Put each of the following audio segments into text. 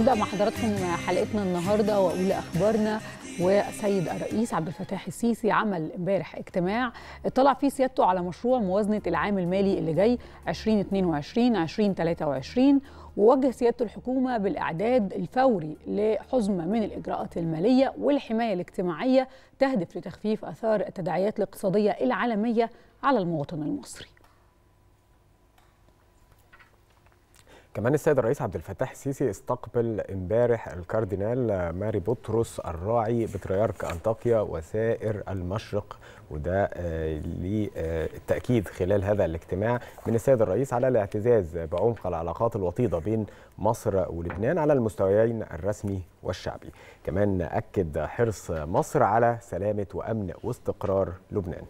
نبدأ مع حضراتكم حلقتنا النهارده وأولى أخبارنا. والسيد الرئيس عبد الفتاح السيسي عمل امبارح اجتماع اطلع فيه سيادته على مشروع موازنة العام المالي اللي جاي 2022 2023 ووجه سيادته الحكومة بالإعداد الفوري لحزمة من الإجراءات المالية والحماية الاجتماعية تهدف لتخفيف آثار التداعيات الاقتصادية العالمية على المواطن المصري. كمان السيد الرئيس عبد الفتاح السيسي استقبل امبارح الكاردينال ماري بطرس الراعي بطريرك أنطاكيا وسائر المشرق وده للتأكيد خلال هذا الاجتماع من السيد الرئيس على الاعتزاز بعمق العلاقات الوطيدة بين مصر ولبنان على المستويين الرسمي والشعبي. كمان أكد حرص مصر على سلامة وأمن واستقرار لبنان.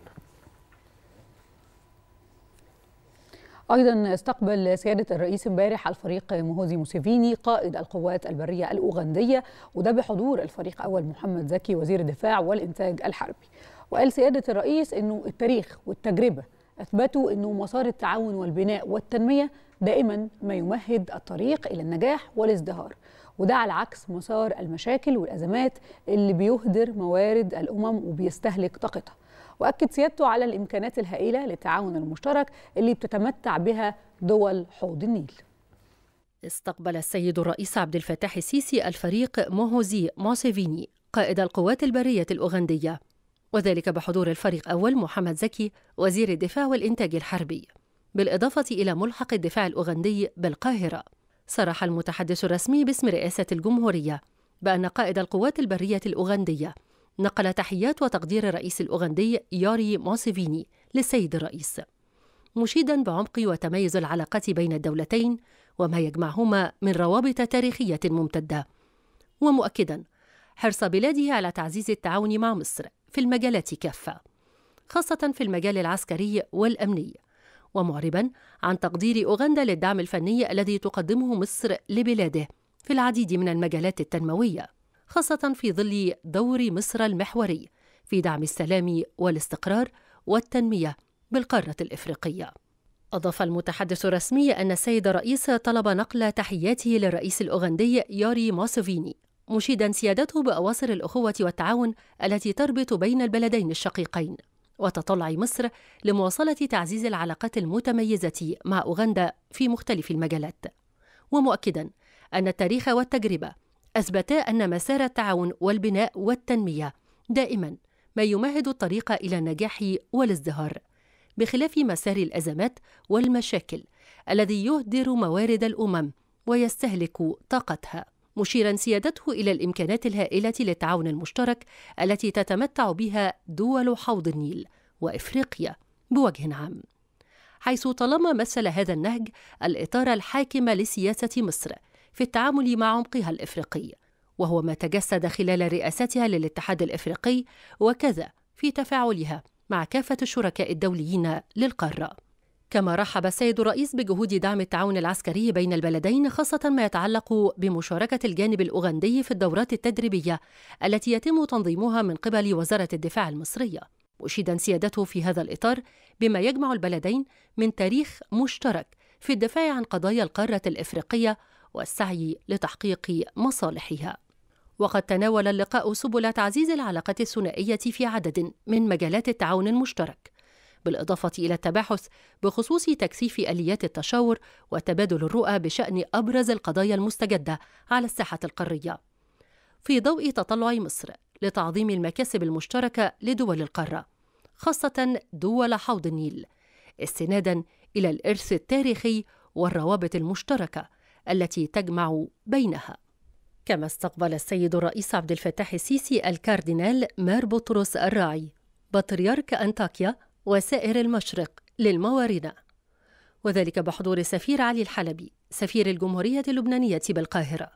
أيضا استقبل سيادة الرئيس امبارح الفريق مهوزي موسيفيني قائد القوات البرية الأوغندية وده بحضور الفريق أول محمد زكي وزير الدفاع والإنتاج الحربي. وقال سيادة الرئيس إنه التاريخ والتجربة أثبتوا إنه مسار التعاون والبناء والتنمية دائما ما يمهد الطريق إلى النجاح والازدهار. وده على عكس مسار المشاكل والأزمات اللي بيهدر موارد الأمم وبيستهلك طاقتها. وأكد سيادته على الإمكانات الهائلة للتعاون المشترك اللي بتتمتع بها دول حوض النيل. استقبل السيد الرئيس عبد الفتاح السيسي الفريق موهوزي موسيفيني قائد القوات البرية الأوغندية. وذلك بحضور الفريق أول محمد زكي وزير الدفاع والإنتاج الحربي. بالإضافة إلى ملحق الدفاع الأوغندي بالقاهرة. صرح المتحدث الرسمي باسم رئاسة الجمهورية بأن قائد القوات البرية الأوغندية نقل تحيات وتقدير الرئيس الأوغندي ياري موسيفيني للسيد الرئيس. مشيدا بعمق وتميز العلاقات بين الدولتين وما يجمعهما من روابط تاريخية ممتدة. ومؤكدا حرص بلاده على تعزيز التعاون مع مصر في المجالات كافة خاصة في المجال العسكري والأمني. ومعربا عن تقدير أوغندا للدعم الفني الذي تقدمه مصر لبلاده في العديد من المجالات التنموية. خاصة في ظل دور مصر المحوري في دعم السلام والاستقرار والتنمية بالقارة الإفريقية. أضاف المتحدث الرسمي أن السيد الرئيس طلب نقل تحياته للرئيس الأوغندي ياري موسوفيني مشيدا سيادته بأواصر الأخوة والتعاون التي تربط بين البلدين الشقيقين وتطلع مصر لمواصلة تعزيز العلاقات المتميزة مع أوغندا في مختلف المجالات ومؤكدا أن التاريخ والتجربة أثبتا أن مسار التعاون والبناء والتنمية دائما ما يمهد الطريق إلى النجاح والازدهار. بخلاف مسار الأزمات والمشاكل الذي يهدر موارد الأمم ويستهلك طاقتها مشيرا سيادته إلى الإمكانات الهائلة للتعاون المشترك التي تتمتع بها دول حوض النيل وإفريقيا بوجه عام. حيث طالما مثل هذا النهج الإطار الحاكم لسياسة مصر في التعامل مع عمقها الإفريقي وهو ما تجسد خلال رئاستها للاتحاد الإفريقي وكذا في تفاعلها مع كافة الشركاء الدوليين للقارة. كما رحب السيد الرئيس بجهود دعم التعاون العسكري بين البلدين خاصة ما يتعلق بمشاركة الجانب الأوغندي في الدورات التدريبية التي يتم تنظيمها من قبل وزارة الدفاع المصرية. مشيدا سيادته في هذا الإطار بما يجمع البلدين من تاريخ مشترك في الدفاع عن قضايا القارة الإفريقية والسعي لتحقيق مصالحها. وقد تناول اللقاء سبل تعزيز العلاقات الثنائية في عدد من مجالات التعاون المشترك بالإضافة إلى التباحث بخصوص تكثيف آليات التشاور وتبادل الرؤى بشأن أبرز القضايا المستجدة على الساحة القارية. في ضوء تطلع مصر لتعظيم المكاسب المشتركة لدول القارة خاصة دول حوض النيل استنادا إلى الإرث التاريخي والروابط المشتركة التي تجمع بينها. كما استقبل السيد الرئيس عبد الفتاح السيسي الكاردينال مار بطرس الراعي بطريرك أنطاكيا وسائر المشرق للموارنة وذلك بحضور السفير علي الحلبي سفير الجمهورية اللبنانية بالقاهرة.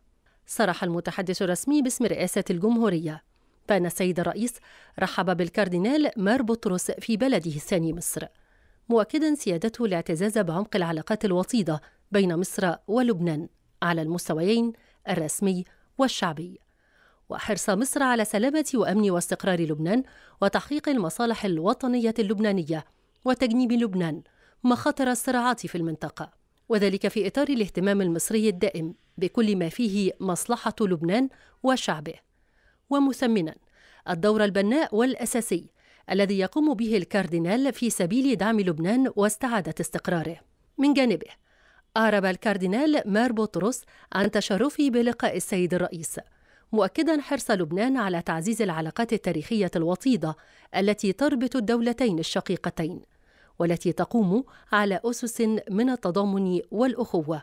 صرح المتحدث الرسمي باسم رئاسة الجمهورية بأن السيد الرئيس رحب بالكاردينال مار بطرس في بلده الثاني مصر. مؤكدا سيادته الاعتزاز بعمق العلاقات الوطيدة بين مصر ولبنان على المستويين الرسمي والشعبي. وحرص مصر على سلامة وأمن واستقرار لبنان وتحقيق المصالح الوطنية اللبنانية وتجنيب لبنان مخاطر الصراعات في المنطقة. وذلك في إطار الاهتمام المصري الدائم بكل ما فيه مصلحة لبنان وشعبه. ومثمنا الدور البناء والأساسي الذي يقوم به الكاردينال في سبيل دعم لبنان واستعادة استقراره. من جانبه أعرب الكاردينال مار بطرس عن تشرفه بلقاء السيد الرئيس مؤكدا حرص لبنان على تعزيز العلاقات التاريخية الوطيدة التي تربط الدولتين الشقيقتين والتي تقوم على أسس من التضامن والأخوة.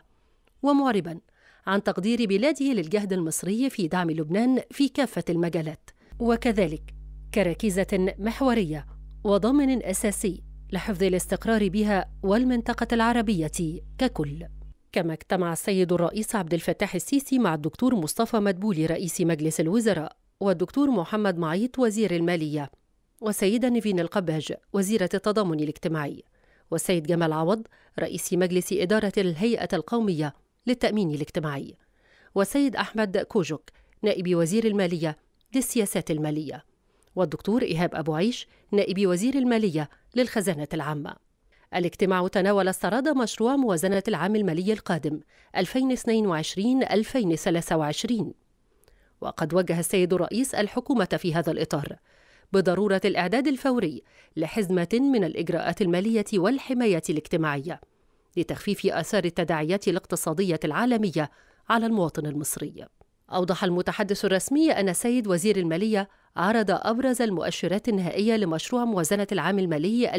ومعربا عن تقدير بلاده للجهد المصري في دعم لبنان في كافة المجالات. وكذلك كركيزة محورية وضامن أساسي لحفظ الاستقرار بها والمنطقة العربية ككل. كما اجتمع السيد الرئيس عبد الفتاح السيسي مع الدكتور مصطفى مدبولي رئيس مجلس الوزراء والدكتور محمد معيط وزير المالية والسيدة نيفين القباج وزيرة التضامن الاجتماعي والسيد جمال عوض رئيس مجلس إدارة الهيئة القومية للتأمين الاجتماعي والسيد أحمد كوجوك نائب وزير المالية للسياسات المالية. والدكتور إيهاب أبو عيش نائب وزير المالية للخزانة العامة الاجتماع تناول استعراض مشروع موازنة العام المالي القادم 2022-2023 وقد وجه السيد الرئيس الحكومة في هذا الإطار بضرورة الإعداد الفوري لحزمة من الإجراءات المالية والحماية الاجتماعية لتخفيف آثار التداعيات الاقتصادية العالمية على المواطن المصري. أوضح المتحدث الرسمي أن السيد وزير المالية عرض أبرز المؤشرات النهائية لمشروع موازنة العام المالي 2022-2023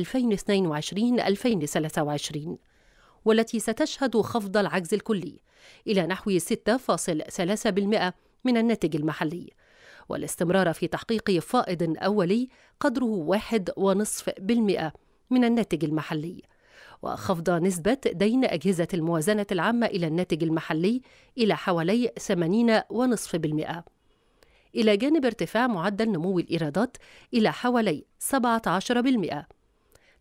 والتي ستشهد خفض العجز الكلي إلى نحو 6.3% من الناتج المحلي. والاستمرار في تحقيق فائض أولي قدره 1.5% من الناتج المحلي. وخفض نسبة دين أجهزة الموازنة العامة إلى الناتج المحلي إلى حوالي 80.5% إلى جانب ارتفاع معدل نمو الإيرادات إلى حوالي 17%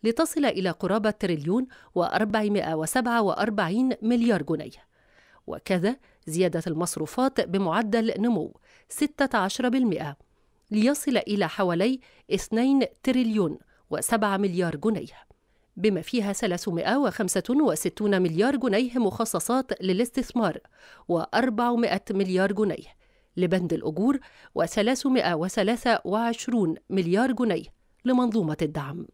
لتصل إلى قرابة تريليون و447 مليار جنيه. وكذا زيادة المصروفات بمعدل نمو 16% ليصل إلى حوالي 2 تريليون و7 مليار جنيه. بما فيها 365 مليار جنيه مخصصات للاستثمار و400 مليار جنيه. لبند الأجور و323 مليار جنيه لمنظومة الدعم.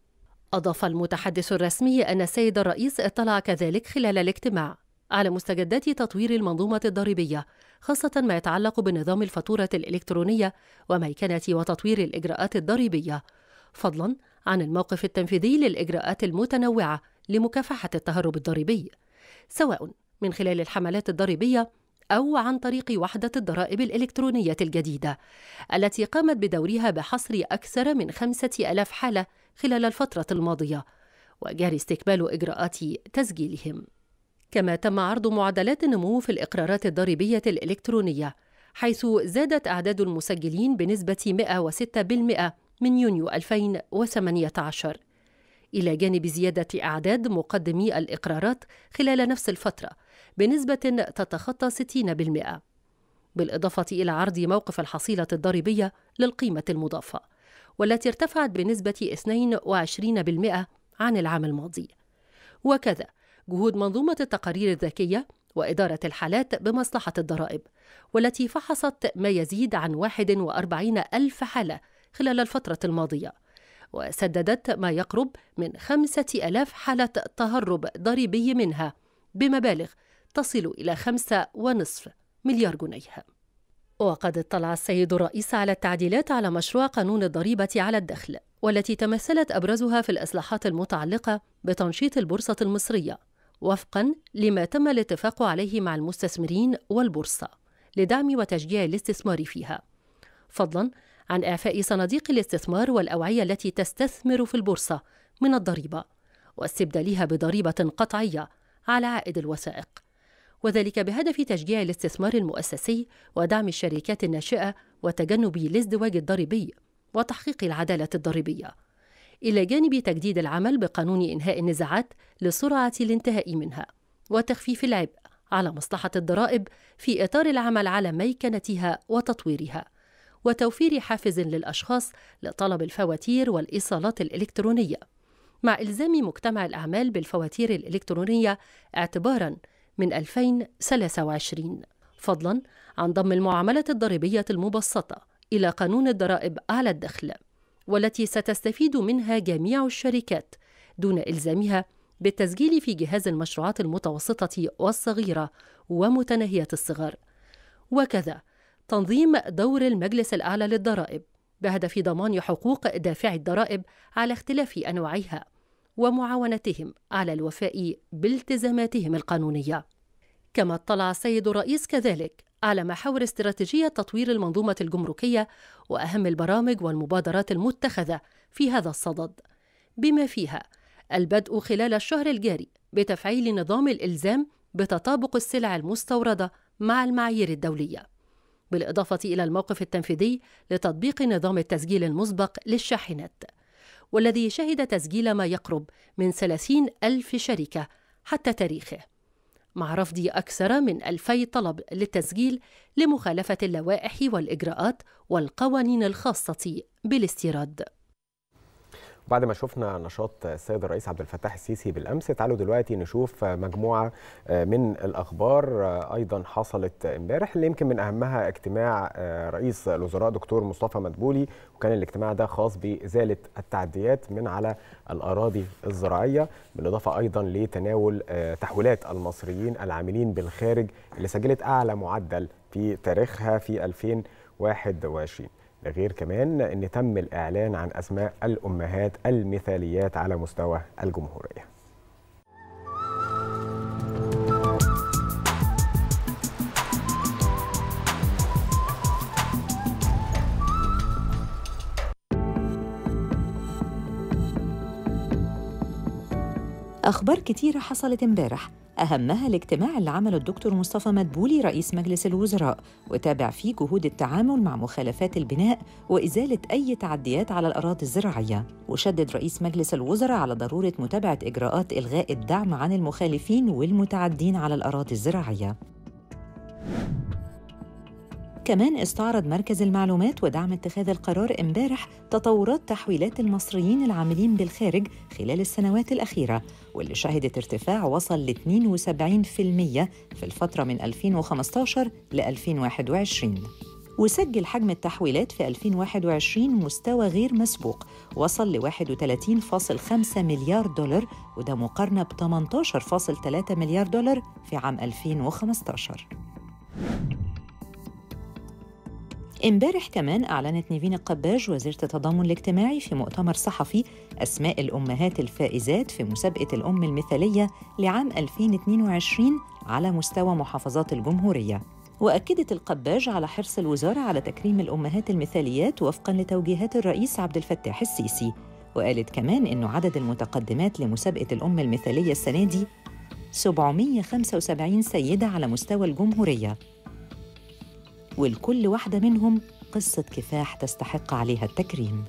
أضاف المتحدث الرسمي أن السيد الرئيس اطلع كذلك خلال الاجتماع على مستجدات تطوير المنظومة الضريبية خاصة ما يتعلق بنظام الفاتورة الإلكترونية وميكنة وتطوير الإجراءات الضريبية فضلا عن الموقف التنفيذي للإجراءات المتنوعة لمكافحة التهرب الضريبي سواء من خلال الحملات الضريبية أو عن طريق وحدة الضرائب الإلكترونية الجديدة التي قامت بدورها بحصر أكثر من خمسة ألاف حالة خلال الفترة الماضية وجاري استكمال إجراءات تسجيلهم. كما تم عرض معدلات النمو في الإقرارات الضريبية الإلكترونية حيث زادت أعداد المسجلين بنسبة 106% من يونيو 2018 إلى جانب زيادة أعداد مقدمي الإقرارات خلال نفس الفترة بنسبة تتخطى 60% بالإضافة إلى عرض موقف الحصيلة الضريبية للقيمة المضافة والتي ارتفعت بنسبة 22% عن العام الماضي. وكذا جهود منظومة التقارير الذكية وإدارة الحالات بمصلحة الضرائب والتي فحصت ما يزيد عن 41 ألف حالة خلال الفترة الماضية. وسددت ما يقرب من خمسة ألاف حالة تهرب ضريبي منها بمبالغ تصل إلى خمسة ونصف مليار جنيه. وقد اطلع السيد الرئيس على التعديلات على مشروع قانون الضريبة على الدخل والتي تمثلت أبرزها في الإصلاحات المتعلقة بتنشيط البورصة المصرية وفقا لما تم الاتفاق عليه مع المستثمرين والبورصة لدعم وتشجيع الاستثمار فيها. فضلا عن إعفاء صناديق الاستثمار والأوعية التي تستثمر في البورصة من الضريبة واستبدالها بضريبة قطعية على عائد الوثائق. وذلك بهدف تشجيع الاستثمار المؤسسي ودعم الشركات الناشئة وتجنب الازدواج الضريبي وتحقيق العدالة الضريبية. إلى جانب تجديد العمل بقانون إنهاء النزاعات لسرعة الانتهاء منها وتخفيف العبء على مصلحة الضرائب في إطار العمل على ميكنتها وتطويرها. وتوفير حافز للأشخاص لطلب الفواتير والإيصالات الإلكترونية. مع إلزام مجتمع الأعمال بالفواتير الإلكترونية اعتباراً من 2023 فضلا عن ضم المعاملة الضريبية المبسطة إلى قانون الضرائب على الدخل والتي ستستفيد منها جميع الشركات دون إلزامها بالتسجيل في جهاز المشروعات المتوسطة والصغيرة ومتناهية الصغر. وكذا تنظيم دور المجلس الأعلى للضرائب بهدف ضمان حقوق دافعي الضرائب على اختلاف أنواعها ومعاونتهم على الوفاء بالتزاماتهم القانونية. كما اطلع السيد الرئيس كذلك على محاور استراتيجية تطوير المنظومة الجمركية وأهم البرامج والمبادرات المتخذة في هذا الصدد بما فيها البدء خلال الشهر الجاري بتفعيل نظام الإلزام بتطابق السلع المستوردة مع المعايير الدولية. بالإضافة إلى الموقف التنفيذي لتطبيق نظام التسجيل المسبق للشاحنات والذي شهد تسجيل ما يقرب من 30 ألف شركة حتى تاريخه مع رفض أكثر من ألفي طلب للتسجيل لمخالفة اللوائح والإجراءات والقوانين الخاصة بالاستيراد. بعد ما شفنا نشاط السيد الرئيس عبد الفتاح السيسي بالأمس تعالوا دلوقتي نشوف مجموعة من الأخبار أيضا حصلت امبارح اللي يمكن من أهمها اجتماع رئيس الوزراء دكتور مصطفى مدبولي وكان الاجتماع ده خاص بإزالة التعديات من على الأراضي الزراعية بالإضافة أيضا لتناول تحويلات المصريين العاملين بالخارج اللي سجلت أعلى معدل في تاريخها في 2021 ده غير كمان إن تم الإعلان عن أسماء الأمهات المثاليات على مستوى الجمهورية. أخبار كتيرة حصلت امبارح. أهمها الاجتماع اللي عمله الدكتور مصطفى مدبولي رئيس مجلس الوزراء وتابع فيه جهود التعامل مع مخالفات البناء وإزالة أي تعديات على الأراضي الزراعية. وشدد رئيس مجلس الوزراء على ضرورة متابعة إجراءات إلغاء الدعم عن المخالفين والمتعدين على الأراضي الزراعية. كمان استعرض مركز المعلومات ودعم اتخاذ القرار امبارح تطورات تحويلات المصريين العاملين بالخارج خلال السنوات الأخيرة واللي شهدت ارتفاع وصل ل 72% في الفترة من 2015 ل 2021 وسجل حجم التحويلات في 2021 مستوى غير مسبوق وصل ل 31.5 مليار دولار وده مقارنة ب 18.3 مليار دولار في عام 2015 امبارح كمان أعلنت نيفين القباج وزيرة التضامن الاجتماعي في مؤتمر صحفي أسماء الأمهات الفائزات في مسابقة الأم المثالية لعام 2022 على مستوى محافظات الجمهورية. وأكدت القباج على حرص الوزارة على تكريم الأمهات المثاليات وفقاً لتوجيهات الرئيس عبد الفتاح السيسي. وقالت كمان إنه عدد المتقدمات لمسابقة الأم المثالية السنة دي 775 سيدة على مستوى الجمهورية. ولكل واحدة منهم قصة كفاح تستحق عليها التكريم.